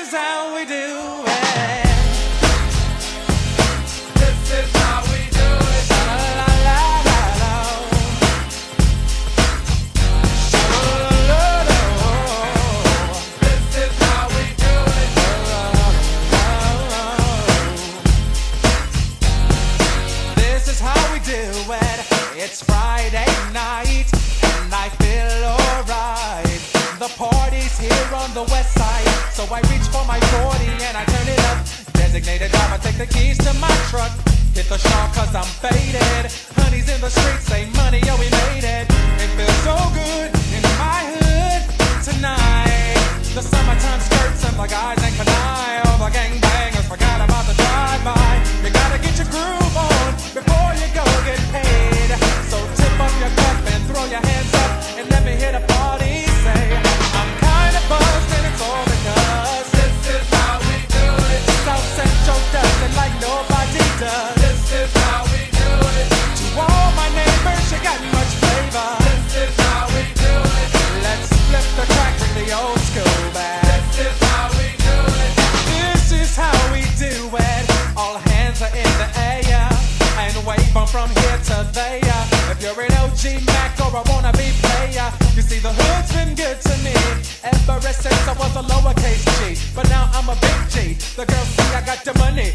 is how we do it. This is how we do it. La la la la la. This is how we do it. This is how we do it. It's Friday night and I feel alright. The party's here on the west so I reach for my 40 and I turn it up. Designated driver, take the keys to my truck. Hit the shop cause I'm faded. Honey's in the streets, say Monty, yo, we made it. It feels so good. G Mac or I wanna be player. You see, the hood's been good to me ever since I was a lowercase G. But now I'm a big G. The girls see I got the money.